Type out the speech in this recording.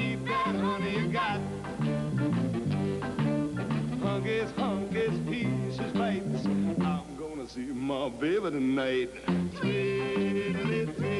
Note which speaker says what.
Speaker 1: keep that honey you got. Hunk is pieces bites. I'm gonna see my baby tonight. Tweedly, tweedly.